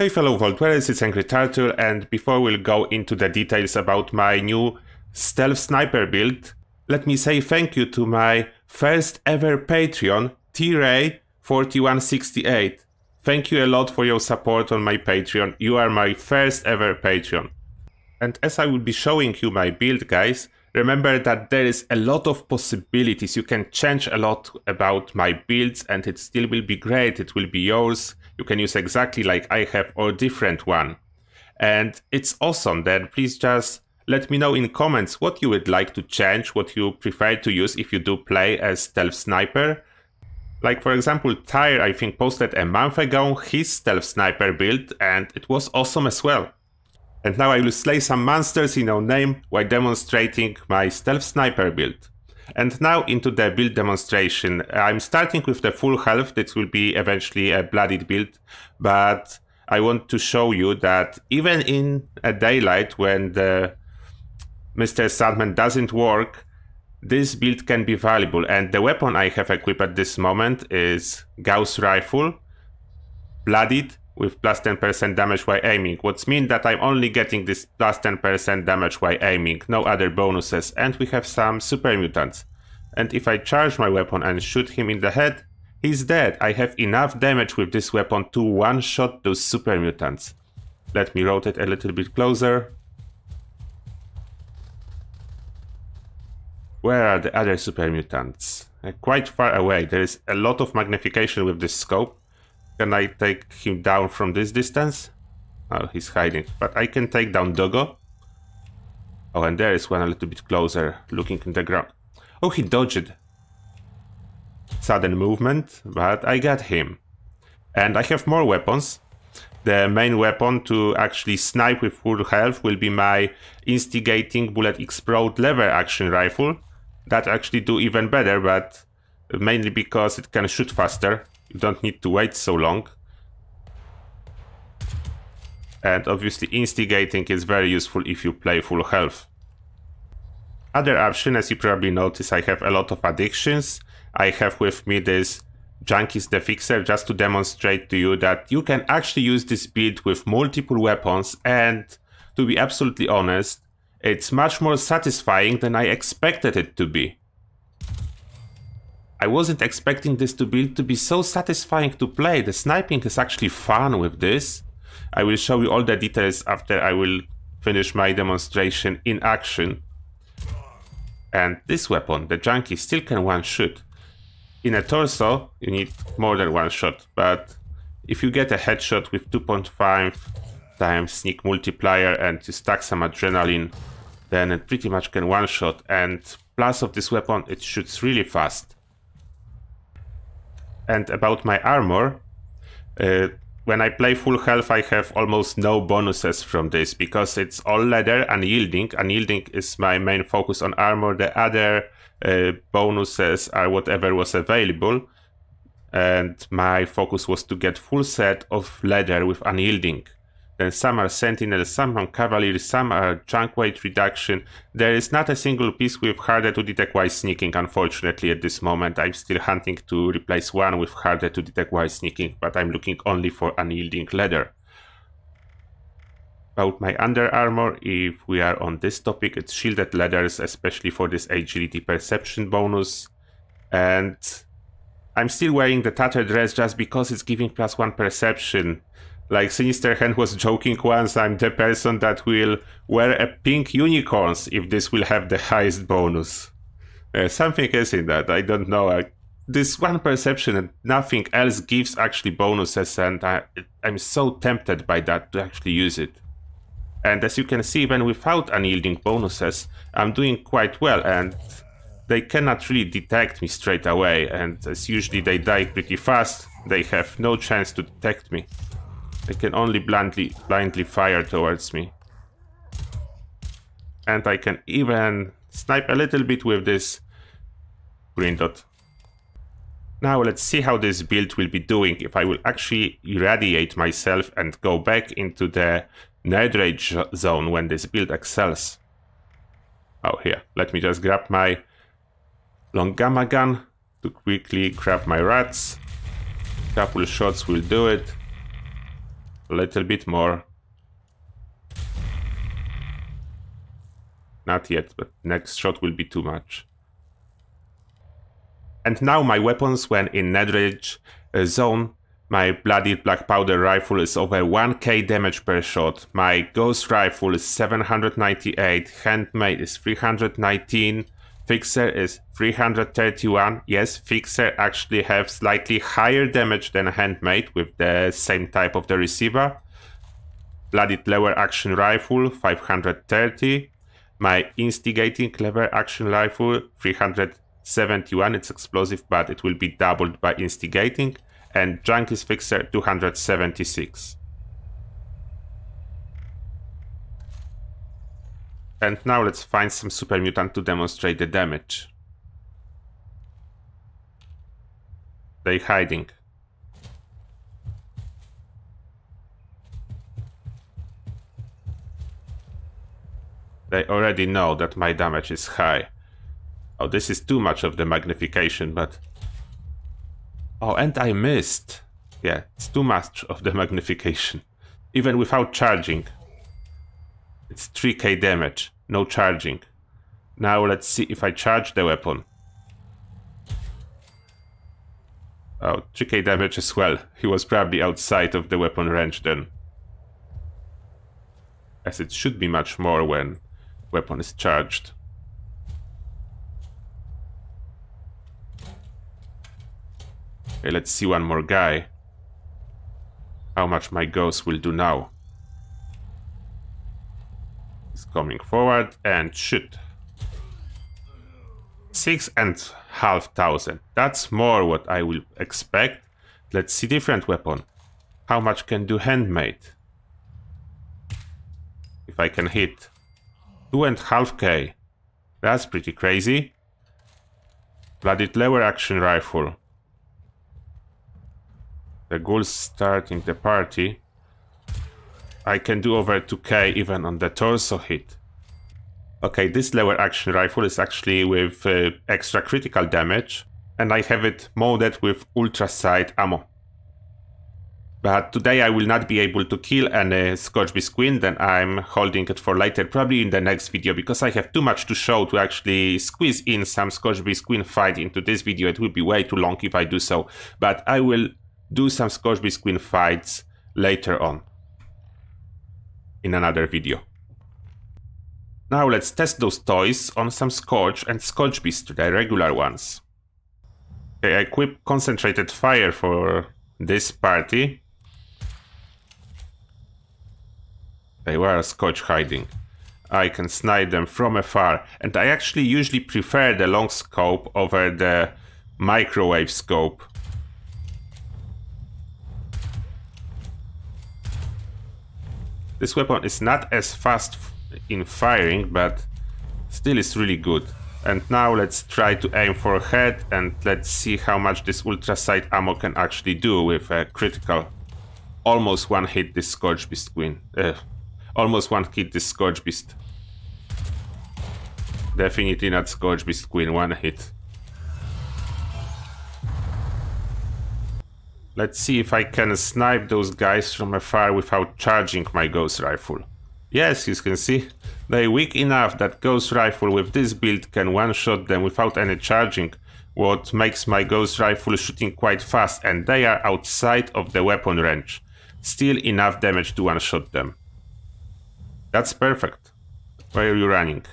Hey fellow Vault Dwellers, it's Angry Turtle, and before we'll go into the details about my new stealth sniper build, let me say thank you to my first ever Patreon, T-Ray4168. Thank you a lot for your support on my Patreon. You are my first ever Patreon. And as I will be showing you my build, guys, remember that there is a lot of possibilities. You can change a lot about my builds and it still will be great. It will be yours. You can use exactly like I have or different one. And it's awesome. Then please just let me know in comments what you would like to change, what you prefer to use if you do play as Stealth Sniper. Like for example, Tyre I think posted a month ago his Stealth Sniper build and it was awesome as well. And now I will slay some monsters in no name while demonstrating my Stealth Sniper build. And now into the build demonstration. I'm starting with the full health, that will be eventually a bloodied build, but I want to show you that even in a daylight when the Mr. Sandman doesn't work, this build can be valuable. And the weapon I have equipped at this moment is Gauss Rifle, bloodied, with plus 10% damage while aiming, which means that I'm only getting this plus 10% damage while aiming, no other bonuses, and we have some super mutants. And if I charge my weapon and shoot him in the head, he's dead. I have enough damage with this weapon to one-shot those super mutants. Let me rotate a little bit closer. Where are the other super mutants? Uh, quite far away. There is a lot of magnification with this scope. Can I take him down from this distance? Oh, he's hiding. But I can take down Dogo. Oh, and there is one a little bit closer, looking in the ground. Oh, he dodged. Sudden movement, but I got him. And I have more weapons. The main weapon to actually snipe with full health will be my instigating bullet explode lever action rifle. That actually do even better, but mainly because it can shoot faster. You don't need to wait so long. And obviously instigating is very useful if you play full health. Other option, as you probably notice, I have a lot of addictions. I have with me this Junkies the Fixer just to demonstrate to you that you can actually use this build with multiple weapons and to be absolutely honest, it's much more satisfying than I expected it to be. I wasn't expecting this to build to be so satisfying to play. The sniping is actually fun with this. I will show you all the details after I will finish my demonstration in action. And this weapon, the Junkie, still can one-shoot. In a torso, you need more than one shot, but if you get a headshot with 2.5 times sneak multiplier and you stack some adrenaline, then it pretty much can one-shot. And plus of this weapon, it shoots really fast. And about my armor, uh, when I play full health, I have almost no bonuses from this because it's all leather and unyielding. Unyielding is my main focus on armor. The other uh, bonuses are whatever was available. And my focus was to get full set of leather with unyielding. Then some are sentinels, some are Cavalry, some are junk weight reduction. There is not a single piece with harder to detect while sneaking, unfortunately, at this moment. I'm still hunting to replace one with harder to detect while sneaking, but I'm looking only for unyielding leather. About my under armor, if we are on this topic, it's shielded leathers, especially for this agility perception bonus. And I'm still wearing the tattered dress just because it's giving plus one perception like Sinister Hand was joking once, I'm the person that will wear a pink unicorns if this will have the highest bonus. Uh, something is in that, I don't know. I, this one perception and nothing else gives actually bonuses and I, I'm so tempted by that to actually use it. And as you can see, even without unyielding bonuses, I'm doing quite well and they cannot really detect me straight away and as usually they die pretty fast, they have no chance to detect me. They can only blindly, blindly fire towards me. And I can even snipe a little bit with this green dot. Now let's see how this build will be doing if I will actually irradiate myself and go back into the nerd rage zone when this build excels. Oh, here. Let me just grab my long gamma gun to quickly grab my rads. Couple shots will do it. A little bit more. Not yet, but next shot will be too much. And now my weapons when in Nerd Rage uh, zone my Bloodied Black Powder rifle is over 1k damage per shot. My Gauss rifle is 798. Handmade is 319. Fixer is 331. Yes, Fixer actually have slightly higher damage than Handmade with the same type of the receiver. Bloodied Lever Action Rifle 530. My Instigating Lever Action Rifle 371. It's explosive, but it will be doubled by Instigating and Junkies Fixer 276. And now let's find some Super Mutant to demonstrate the damage. They hiding. They already know that my damage is high. Oh, this is too much of the magnification, but Oh, and I missed. Yeah, it's too much of the magnification. Even without charging. It's 3k damage, no charging. Now let's see if I charge the weapon. Oh, 3k damage as well. He was probably outside of the weapon range then. As it should be much more when weapon is charged. Okay, let's see one more guy. How much my Gauss will do now. Coming forward and shoot. Six and half thousand. That's more what I will expect. Let's see different weapon. How much can do handmade? If I can hit two and half K. That's pretty crazy. Bloodied lever action rifle. The ghouls starting the party. I can do over 2k even on the torso hit. Okay, this lever action rifle is actually with uh, extra critical damage, and I have it modded with Ultracite ammo. But today I will not be able to kill any Scorchbeast Queen, then I'm holding it for later, probably in the next video, because I have too much to show to actually squeeze in some Scorchbeast Queen fight into this video. It will be way too long if I do so, but I will do some Scorchbeast Queen fights later on in another video. Now let's test those toys on some Scorch and Scorchbeast, the regular ones. Okay, I equip Concentrated Fire for this party. They were Scorch hiding. I can snipe them from afar, and I actually usually prefer the long scope over the microwave scope This weapon is not as fast in firing, but still is really good. And now let's try to aim for a head and let's see how much this Ultracite ammo can actually do with a critical. Almost one hit this Scorch Beast Queen. Uh, almost one hit this Scorch Beast. Definitely not Scorch Beast Queen, one hit. Let's see if I can snipe those guys from afar without charging my Gauss rifle. Yes, you can see, they're weak enough that Gauss rifle with this build can one-shot them without any charging, what makes my Gauss rifle shooting quite fast and they are outside of the weapon range. Still enough damage to one-shot them. That's perfect. Where are you running?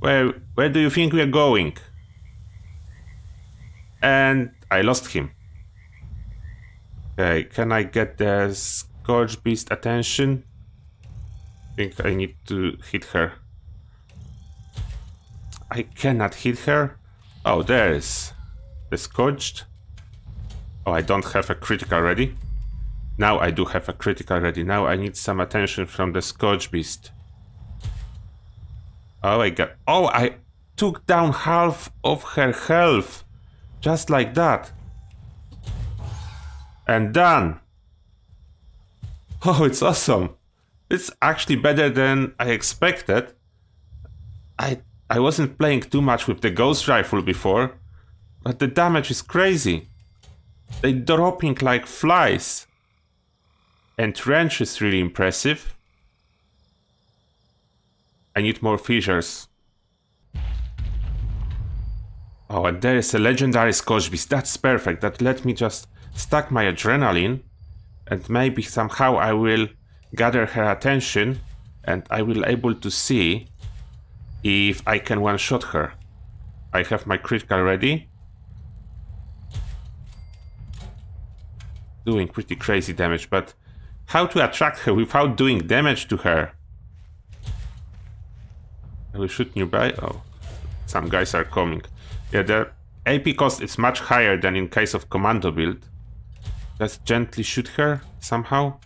Where, where do you think we're going? And I lost him. Okay, can I get the Scorch Beast attention? I think I need to hit her. I cannot hit her. Oh, there's the Scorched. Oh, I don't have a critical ready. Now I do have a critical ready. Now I need some attention from the Scorch Beast. Oh, I got... Oh, I took down half of her health. Just like that and done. Oh, it's awesome. It's actually better than I expected. I I wasn't playing too much with the Gauss rifle before, but the damage is crazy. They're dropping like flies. And range is really impressive. I need more fissures. Oh, and there is a legendary Scorch Beast. That's perfect. That let me just stack my adrenaline and maybe somehow I will gather her attention and I will able to see if I can one-shot her. I have my critical ready. Doing pretty crazy damage, but how to attract her without doing damage to her? I will shoot nearby. Oh, some guys are coming. Yeah, the AP cost is much higher than in case of commando build. Let's gently shoot her somehow.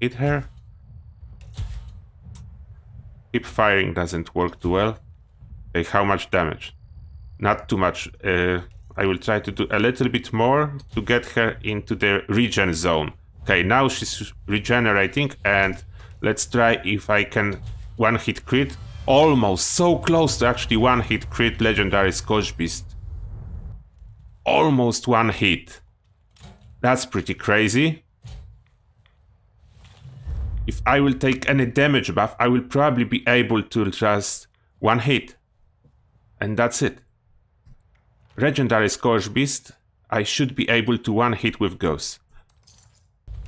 Hit her. Keep firing doesn't work too well. Okay, how much damage? Not too much. Uh, I will try to do a little bit more to get her into the regen zone. Okay, now she's regenerating and let's try if I can one hit crit. Almost so close to actually one hit crit legendary Scorch Beast almost one hit. That's pretty crazy. If I will take any damage buff, I will probably be able to just one hit. And that's it. Legendary Scorch Beast, I should be able to one hit with Gauss.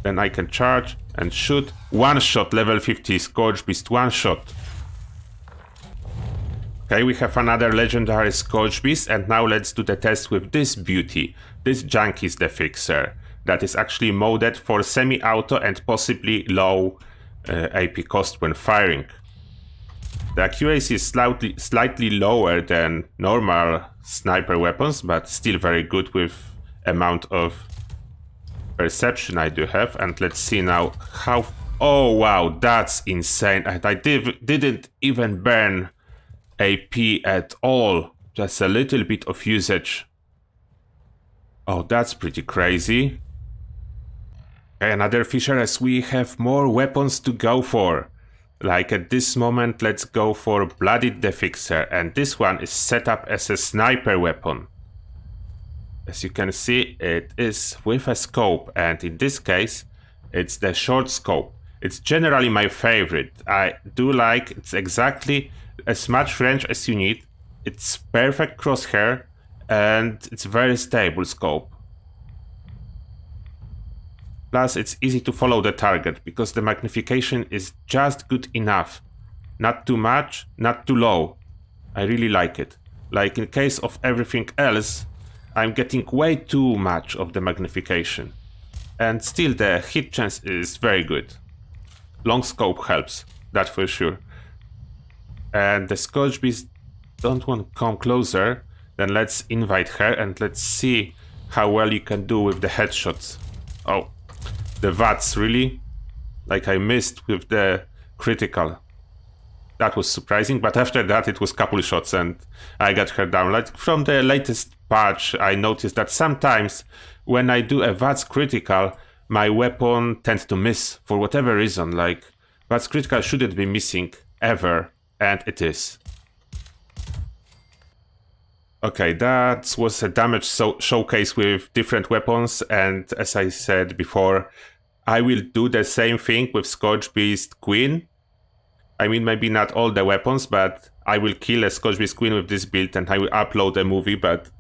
Then I can charge and shoot. One shot, level 50 Scorch Beast, one shot. Okay, we have another legendary Scorch Beast, and now let's do the test with this beauty. This Junk is the fixer that is actually modded for semi-auto and possibly low uh, AP cost when firing. The accuracy is slightly, slightly lower than normal sniper weapons, but still very good with amount of perception I do have. And let's see now how... Oh wow, that's insane. And I did, didn't even burn AP at all, just a little bit of usage. Oh, that's pretty crazy. Another Fissure as we have more weapons to go for. Like at this moment, let's go for Bloodied the Fixer, and this one is set up as a sniper weapon. As you can see, it is with a scope, and in this case, it's the short scope. It's generally my favorite. I do like it's exactly as much range as you need. It's perfect crosshair and it's very stable scope. Plus it's easy to follow the target because the magnification is just good enough. Not too much, not too low. I really like it. Like in case of everything else, I'm getting way too much of the magnification. And still the hit chance is very good. Long scope helps, that for sure and the Scorch Beast don't want to come closer, then let's invite her and let's see how well you can do with the headshots. Oh, the VATS, really? Like I missed with the critical. That was surprising, but after that it was couple shots and I got her down. Like from the latest patch, I noticed that sometimes when I do a VATS critical, my weapon tends to miss for whatever reason. Like VATS critical shouldn't be missing ever and it is. Okay, that was a damage so showcase with different weapons, and as I said before, I will do the same thing with Scorch Beast Queen. I mean, maybe not all the weapons, but I will kill a Scorch Beast Queen with this build and I will upload a movie, but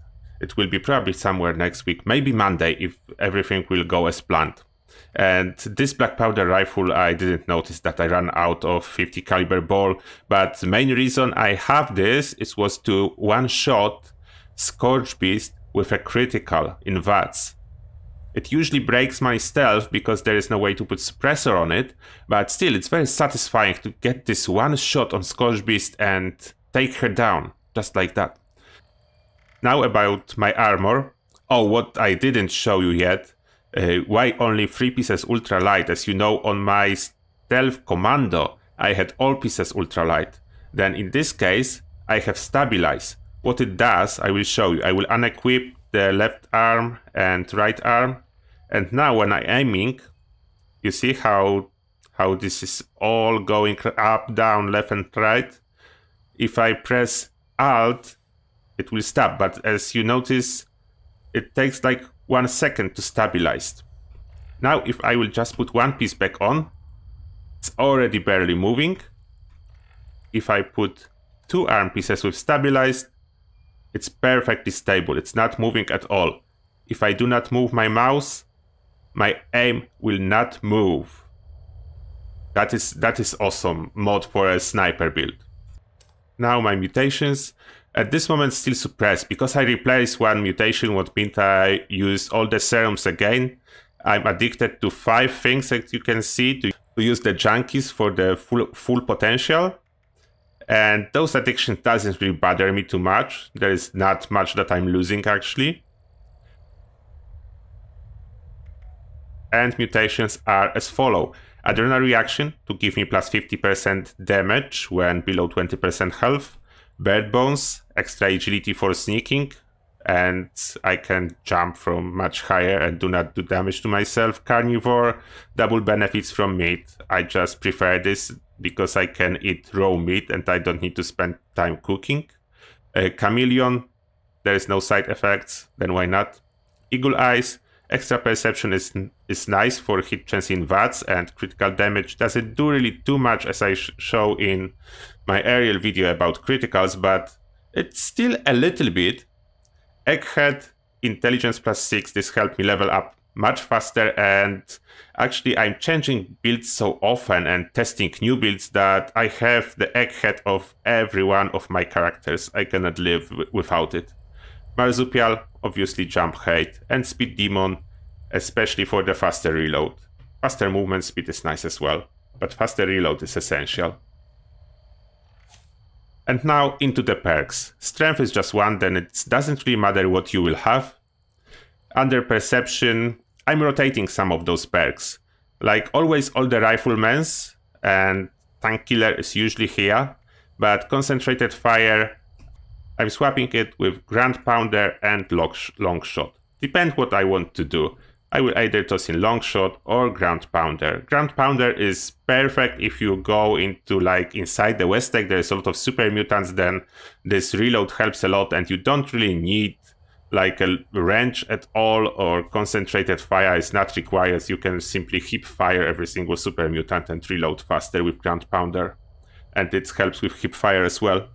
it will be probably somewhere next week, maybe Monday if everything will go as planned. And this black powder rifle, I didn't notice that I ran out of 50 caliber ball. But the main reason I have this is was to one shot Scorch Beast with a critical in VATS. It usually breaks my stealth because there is no way to put suppressor on it, but still it's very satisfying to get this one shot on Scorch Beast and take her down, just like that. Now about my armor. Oh, what I didn't show you yet uh, why only three pieces ultra light? As you know, on my stealth commando, I had all pieces ultra light. Then in this case, I have stabilize. What it does, I will show you. I will unequip the left arm and right arm. And now when I'm aiming, you see how how this is all going up, down, left and right. If I press Alt, it will stop. But as you notice, it takes like one second to stabilize. Now if I will just put one piece back on, it's already barely moving. If I put two arm pieces with stabilized, it's perfectly stable. It's not moving at all. If I do not move my mouse, my aim will not move. That is that is awesome mod for a sniper build. Now my mutations. At this moment still suppressed because I replaced one mutation what meant I use all the serums again. I'm addicted to five things that you can see to, use the junkies for the full full potential. And those addictions doesn't really bother me too much. There is not much that I'm losing actually. And mutations are as follow. Adrenal reaction to give me plus 50% damage when below 20% health. Bird bones, extra agility for sneaking, and I can jump from much higher and do not do damage to myself. Carnivore, double benefits from meat. I just prefer this because I can eat raw meat and I don't need to spend time cooking. A chameleon, there is no side effects, then why not? Eagle eyes, extra perception is is nice for hit chance in VATS and critical damage doesn't do really too much as I sh show in my aerial video about criticals, but it's still a little bit. Egghead, intelligence plus 6, this helped me level up much faster and actually I'm changing builds so often and testing new builds that I have the egghead of every one of my characters. I cannot live without it. Marsupial, obviously jump height, and speed demon, especially for the faster reload. Faster movement speed is nice as well, but faster reload is essential. And now into the perks. Strength is just one, then it doesn't really matter what you will have. Under perception, I'm rotating some of those perks. Like always, all the riflemen's and tank killer is usually here, but concentrated fire, I'm swapping it with ground pounder and long shot. Depend what I want to do. I will either toss in long shot or ground pounder. Ground pounder is perfect if you go into like inside the West Tek, there's a lot of super mutants, then this reload helps a lot and you don't really need like a range at all or concentrated fire is not required. You can simply hip fire every single super mutant and reload faster with ground pounder. And it helps with hip fire as well.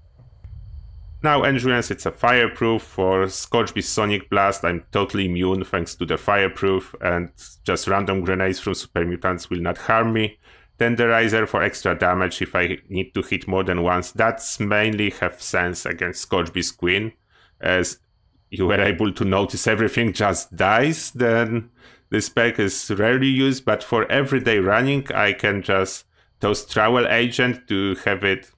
Now endurance, it's a fireproof for Scorchbeast Sonic Blast. I'm totally immune thanks to the fireproof and just random grenades from super mutants will not harm me. Tenderizer for extra damage if I need to hit more than once. That's mainly have sense against Scorchbeast Queen as you were able to notice everything just dies, then this spec is rarely used, but for everyday running, I can just toast travel agent to have it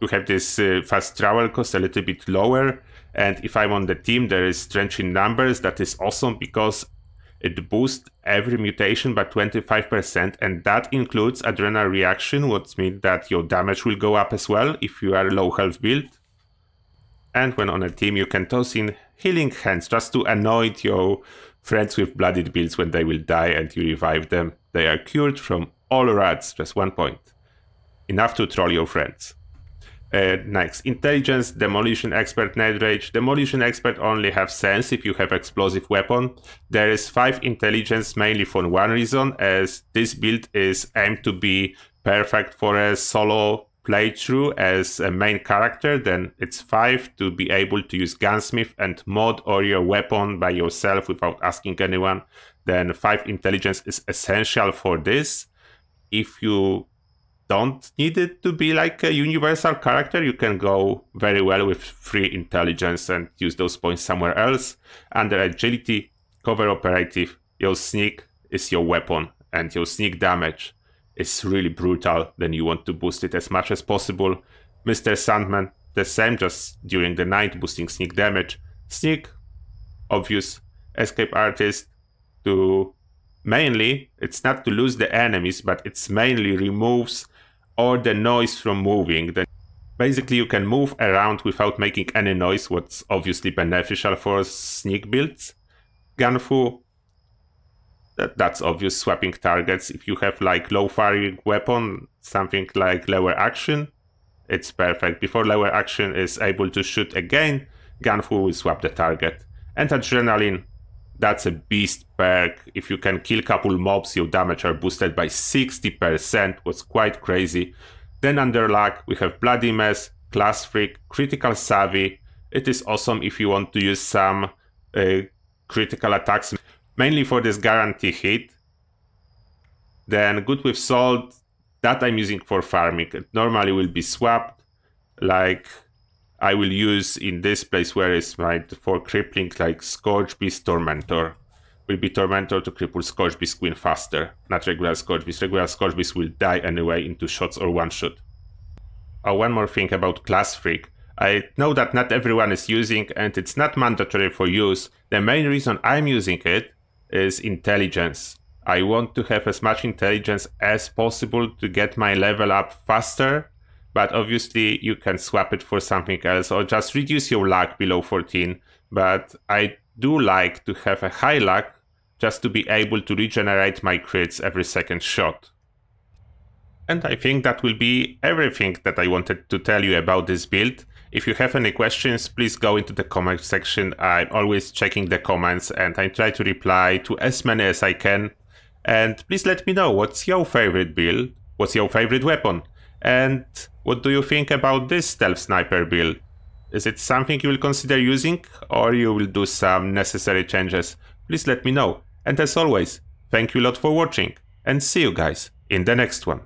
to have this uh, fast travel cost a little bit lower. And if I'm on the team, there is strength in numbers. That is awesome because it boosts every mutation by 25%, and that includes adrenal reaction, which means that your damage will go up as well if you are low health build. And when on a team, you can toss in healing hands just to annoy your friends with blooded builds when they will die and you revive them. They are cured from all rads, just one point. Enough to troll your friends. Uh, next, intelligence, demolition expert, Nerd Rage. Demolition expert only have sense if you have explosive weapon. There is five intelligence mainly for one reason, as this build is aimed to be perfect for a solo playthrough as a main character, then it's 5 to be able to use gunsmith and mod or your weapon by yourself without asking anyone. Then 5 intelligence is essential for this. If you don't need it to be like a universal character, you can go very well with free intelligence and use those points somewhere else. Under agility, cover operative, your sneak is your weapon and your sneak damage is really brutal, then you want to boost it as much as possible. Mr. Sandman, the same, just during the night, boosting sneak damage. Sneak, obvious. Escape artist, to mainly, it's not to lose the enemies, but it's mainly removes all the noise from moving. Then basically, you can move around without making any noise, what's obviously beneficial for sneak builds. Gun Fu, that, that's obvious swapping targets. If you have like low firing weapon, something like lever action, it's perfect. Before lever action is able to shoot again, Gun Fu will swap the target. And adrenaline, that's a beast perk. If you can kill couple mobs, your damage are boosted by 60%, was quite crazy. Then under luck, we have Bloody Mess, Class Freak, Critical Savvy. It is awesome if you want to use some uh, critical attacks, mainly for this guarantee hit. Then Good with Salt, that I'm using for farming. It normally will be swapped, like I will use in this place where is my for crippling like Scorch Beast Tormentor. Will be Tormentor to cripple Scorch Beast Queen faster, not regular Scorch Beast. Regular Scorch Beast will die anyway into shots or one shot. Oh, one more thing about Class Freak. I know that not everyone is using and it's not mandatory for use. The main reason I'm using it is intelligence. I want to have as much intelligence as possible to get my level up faster but obviously you can swap it for something else or just reduce your luck below 14. But I do like to have a high luck just to be able to regenerate my crits every second shot. And I think that will be everything that I wanted to tell you about this build. If you have any questions, please go into the comment section. I'm always checking the comments and I try to reply to as many as I can. And please let me know what's your favorite build, what's your favorite weapon, and what do you think about this stealth sniper build? Is it something you will consider using or you will do some necessary changes? Please let me know. And as always, thank you a lot for watching and see you guys in the next one.